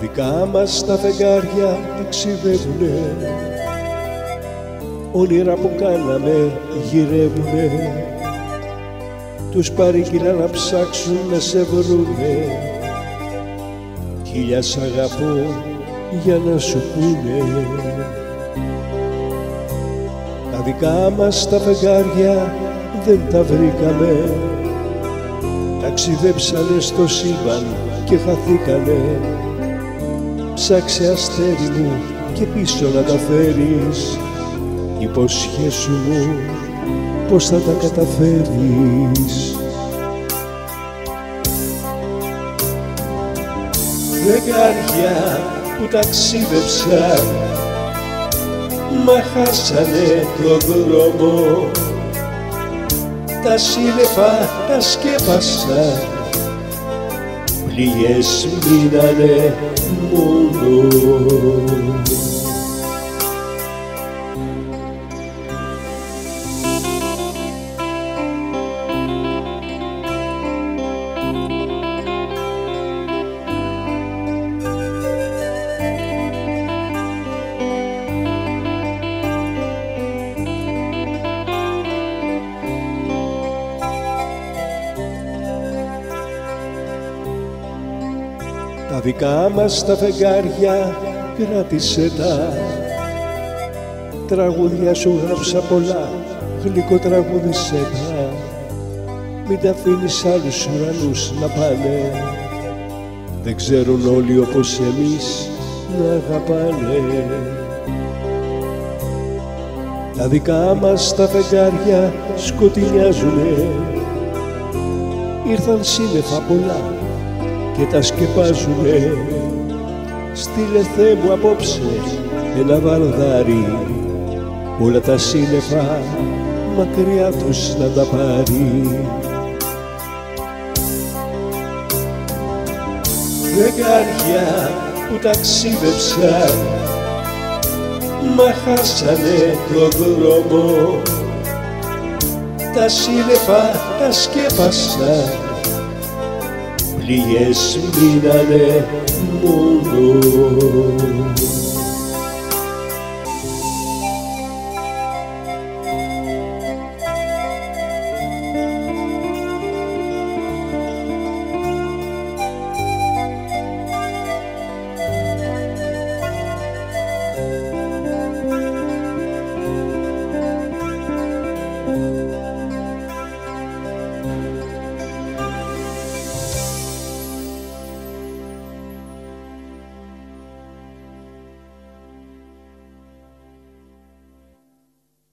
δικά μας τα φεγγάρια ταξιδεύουνε. Όνειρα που κάναμε γυρεύουνε. Τους παρήγγειλα να ψάξουν να σε βρούνε. Χίλια σ' αγαπώ για να σου πούνε. Τα δικά μας τα φεγγάρια δεν τα βρήκαμε. Ταξιδέψανε στο σύμπαν και χαθήκανε ψάξε αστέρι μου και πίσω να τα φέρεις. Υποσχέσου μου πως θα τα καταφέρεις. Δεκάρια που ταξίδεψαν μα χάσανε το δρόμο. Τα σύννεφα τα σκέπασαν Yes, bir buldu. Τα δικά μας τα φεγγάρια κράτησε τα. Τραγούδια σου γράψα πολλά, γλυκό τραγούδισε τα. Μην τα αφήνεις άλλους ουρανούς να πάνε. Δεν ξέρουν όλοι όπως εμείς να αγαπάνε. Τα δικά μας τα φεγγάρια σκοτεινιάζουνε. Ήρθαν σύννεφα πολλά και τα σκεπάζουνε. Στείλε Θεέ μου απόψε ένα βαρδάρι. Όλα τα σύννεφα μακριά τους να τα πάρει. Δεκάρια που ταξίδεψαν μα χάσανε το δρόμο. Τα σύννεφα τα σκέπασαν Dies miraré mundo.